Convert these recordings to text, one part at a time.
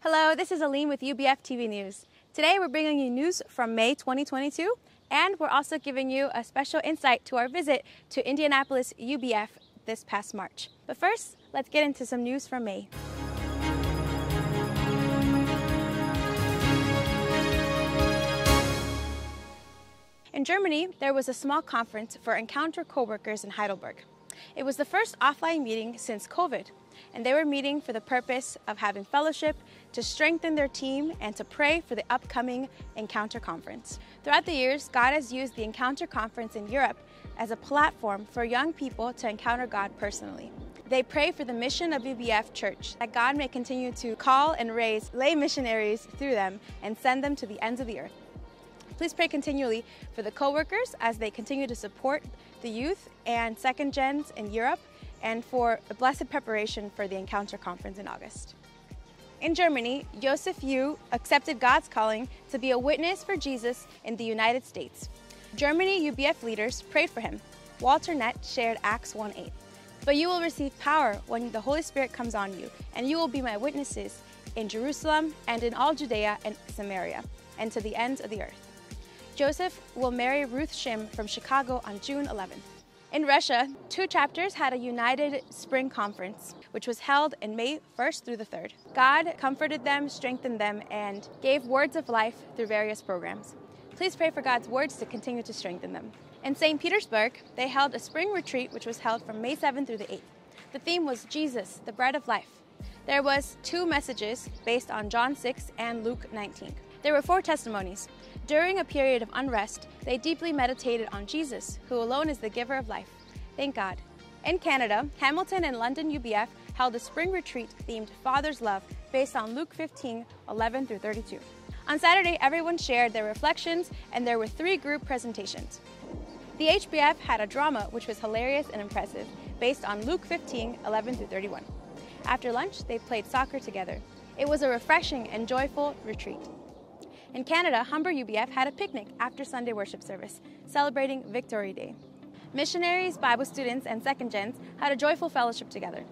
Hello, this is Aline with UBF TV News. Today we're bringing you news from May 2022, and we're also giving you a special insight to our visit to Indianapolis UBF this past March. But first, let's get into some news from May. In Germany, there was a small conference for Encounter coworkers in Heidelberg. It was the first offline meeting since COVID, and they were meeting for the purpose of having fellowship, to strengthen their team, and to pray for the upcoming Encounter Conference. Throughout the years, God has used the Encounter Conference in Europe as a platform for young people to encounter God personally. They pray for the mission of UBF Church, that God may continue to call and raise lay missionaries through them and send them to the ends of the earth. Please pray continually for the co-workers as they continue to support the youth and second gens in Europe and for a blessed preparation for the Encounter Conference in August. In Germany, Joseph Yu accepted God's calling to be a witness for Jesus in the United States. Germany UBF leaders prayed for him. Walter Nett shared Acts 1:8. But you will receive power when the Holy Spirit comes on you, and you will be my witnesses in Jerusalem and in all Judea and Samaria, and to the ends of the earth. Joseph will marry Ruth Shim from Chicago on June 11th. In Russia, two chapters had a united spring conference, which was held in May 1st through the 3rd. God comforted them, strengthened them, and gave words of life through various programs. Please pray for God's words to continue to strengthen them. In St. Petersburg, they held a spring retreat which was held from May 7th through the 8th. The theme was Jesus, the bread of life. There was two messages based on John 6 and Luke 19. There were four testimonies. During a period of unrest, they deeply meditated on Jesus, who alone is the giver of life. Thank God. In Canada, Hamilton and London UBF held a spring retreat themed Father's Love based on Luke 15 11 through 32. On Saturday, everyone shared their reflections, and there were three group presentations. The HBF had a drama which was hilarious and impressive, based on Luke 15 11 through 31. After lunch, they played soccer together. It was a refreshing and joyful retreat. In Canada, Humber UBF had a picnic after Sunday worship service, celebrating Victory Day. Missionaries, Bible students, and second gens had a joyful fellowship together.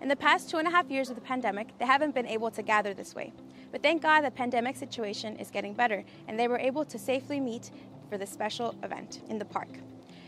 In the past two and a half years of the pandemic, they haven't been able to gather this way. But thank God the pandemic situation is getting better, and they were able to safely meet for this special event in the park.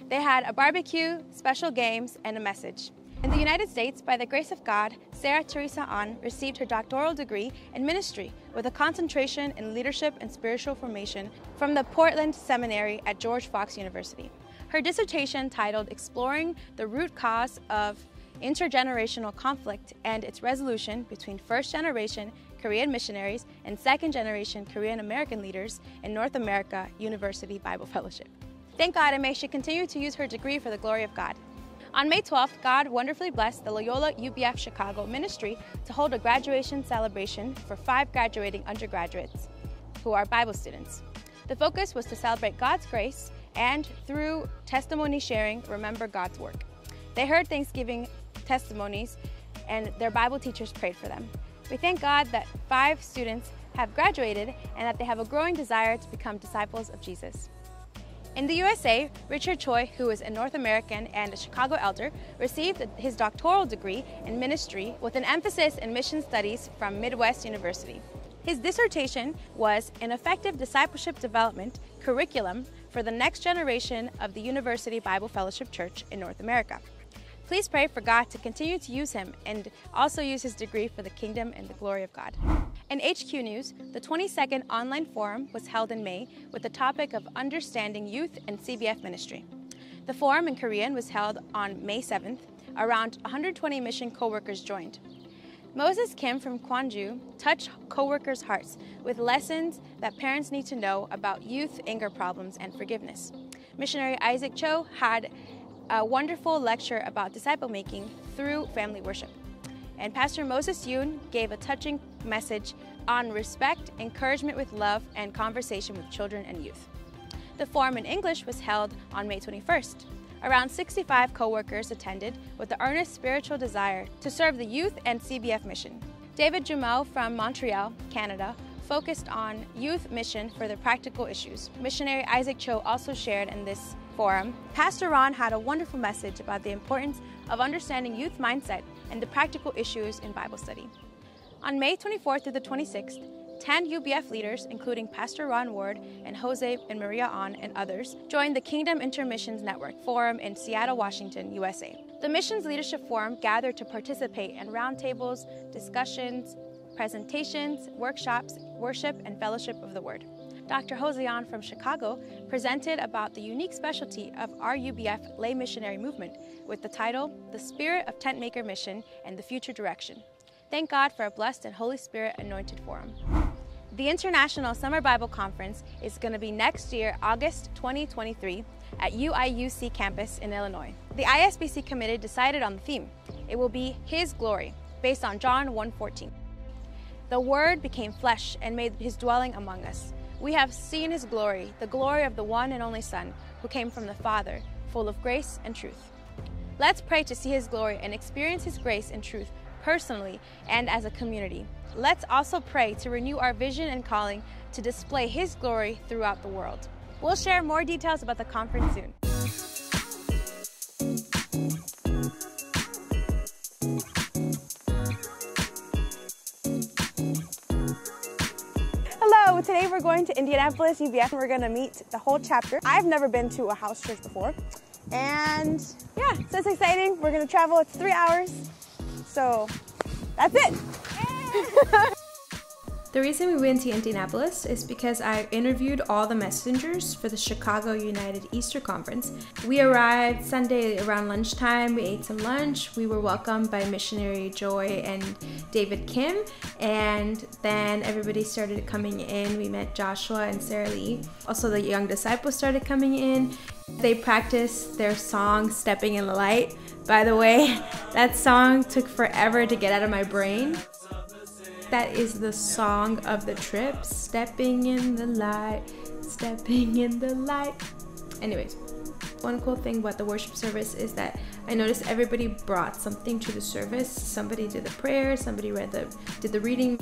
They had a barbecue, special games, and a message. In the United States, by the grace of God, Sarah Teresa Ahn received her doctoral degree in ministry with a concentration in leadership and spiritual formation from the Portland Seminary at George Fox University. Her dissertation, titled Exploring the Root Cause of Intergenerational Conflict and Its Resolution Between First Generation Korean Missionaries and Second Generation Korean American Leaders in North America University Bible Fellowship. Thank God, and may she continue to use her degree for the glory of God. On May 12th, God wonderfully blessed the Loyola UBF Chicago ministry to hold a graduation celebration for five graduating undergraduates who are Bible students. The focus was to celebrate God's grace and, through testimony sharing, remember God's work. They heard Thanksgiving testimonies, and their Bible teachers prayed for them. We thank God that five students have graduated and that they have a growing desire to become disciples of Jesus. In the USA, Richard Choi, who is a North American and a Chicago elder, received his doctoral degree in ministry with an emphasis in mission studies from Midwest University. His dissertation was an effective discipleship development curriculum for the next generation of the University Bible Fellowship Church in North America. Please pray for God to continue to use him and also use his degree for the kingdom and the glory of God. In HQ News, the 22nd online forum was held in May with the topic of understanding youth and CBF ministry. The forum in Korean was held on May 7th. Around 120 mission co-workers joined. Moses Kim from Gwangju touched co-workers' hearts with lessons that parents need to know about youth anger problems and forgiveness. Missionary Isaac Cho had a wonderful lecture about disciple making through family worship. And Pastor Moses Yoon gave a touching message on respect, encouragement with love, and conversation with children and youth. The forum in English was held on May 21st. Around 65 co-workers attended with the earnest spiritual desire to serve the youth and CBF mission. David Jumel from Montreal, Canada, focused on youth mission for the practical issues. Missionary Isaac Cho also shared in this forum. Pastor Ron had a wonderful message about the importance of understanding youth mindset and the practical issues in Bible study. On May 24th through the 26th, 10 UBF leaders, including Pastor Ron Ward and Jose and Maria Ahn and others, joined the Kingdom Intermissions Network Forum in Seattle, Washington, USA. The Missions Leadership Forum gathered to participate in roundtables, discussions, presentations, workshops, worship, and fellowship of the Word. Dr. Jose Ahn from Chicago presented about the unique specialty of our UBF lay missionary movement with the title, The Spirit of Tentmaker Mission and the Future Direction. Thank God for a blessed and Holy Spirit anointed forum. The International Summer Bible Conference is going to be next year, August 2023, at UIUC campus in Illinois. The ISBC committee decided on the theme. It will be His Glory, based on John 1:14. The Word became flesh and made his dwelling among us. We have seen his glory, the glory of the one and only Son, who came from the Father, full of grace and truth. Let's pray to see his glory and experience his grace and truth personally and as a community. Let's also pray to renew our vision and calling to display his glory throughout the world. We'll share more details about the conference soon. Hello, today we're going to Indianapolis UBF and we're gonna meet the whole chapter. I've never been to a house church before. And yeah, so it's exciting. We're gonna travel, it's three hours. So that's it. The reason we went to Indianapolis is because I interviewed all the messengers for the Chicago United Easter Conference. We arrived Sunday around lunchtime. We ate some lunch. We were welcomed by missionary Joy and David Kim, and then everybody started coming in. We met Joshua and Sarah Lee. Also, the young disciples started coming in. They practiced their song Stepping in the Light. By the way, that song took forever to get out of my brain. That is the song of the trip. Stepping in the light, stepping in the light. Anyways, one cool thing about the worship service is that I noticed everybody brought something to the service. Somebody did the prayer, somebody read the did the reading.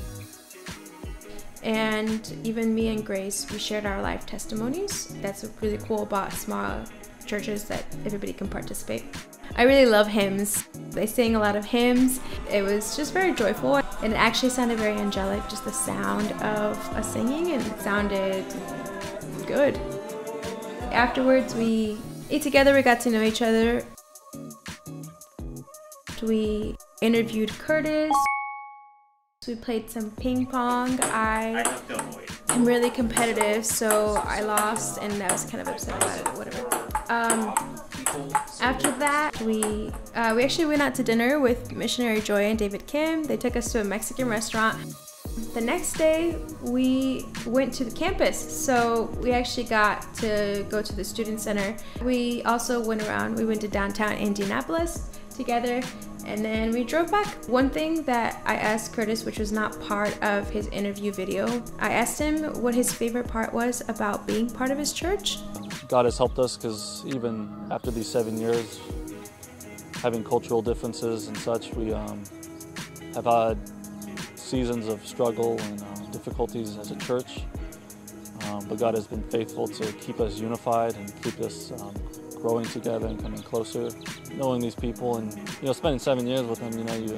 And even me and Grace, we shared our life testimonies. That's really cool about small churches that everybody can participate. I really love hymns. They sang a lot of hymns. It was just very joyful and it actually sounded very angelic, just the sound of us singing and it sounded good. Afterwards, we ate together, we got to know each other. We interviewed Curtis. We played some ping pong. I am really competitive, so I lost and I was kind of upset about it, whatever. Um, after that, we uh, we actually went out to dinner with missionary Joy and David Kim. They took us to a Mexican restaurant. The next day, we went to the campus, so we actually got to go to the student center. We also went around. We went to downtown Indianapolis together and then we drove back. One thing that I asked Curtis, which was not part of his interview video, I asked him what his favorite part was about being part of his church. God has helped us because even after these seven years, having cultural differences and such, we um, have had seasons of struggle and uh, difficulties as a church. Um, but God has been faithful to keep us unified and keep us um, growing together and coming closer, knowing these people and you know spending seven years with them. You know you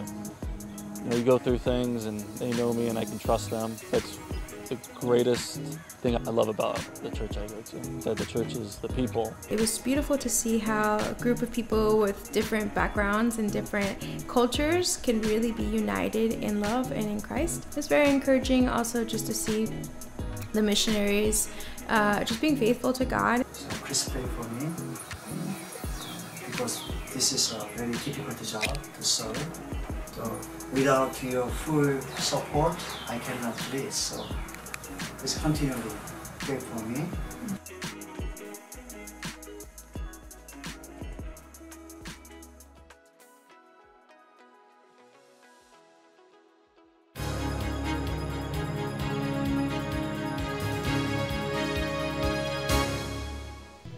you know you go through things and they know me and I can trust them. That's the greatest thing I love about the church I go to. That the church is the people. It was beautiful to see how a group of people with different backgrounds and different cultures can really be united in love and in Christ. It's very encouraging also just to see the missionaries uh, just being faithful to God. So Chris prayed for me because this is a very difficult job to serve. So without your full support, I cannot do this. So please continue to pray for me.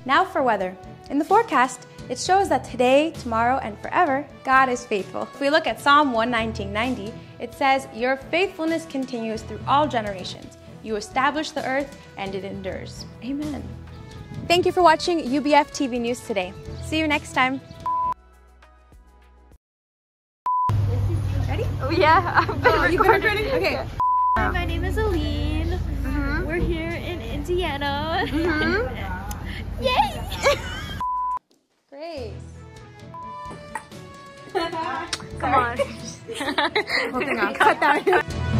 Now for weather. In the forecast, it shows that today, tomorrow, and forever, God is faithful. If we look at Psalm 119.90, it says, Your faithfulness continues through all generations. You establish the earth, and it endures. Amen. Thank you for watching UBF TV News today. See you next time. Ready? Oh Yeah, I've been Oh, been recording? Okay. Hi, my name is Aline. Mhm. We're here in Indiana. Mhm. Yay! Grace. Come on. Cut that.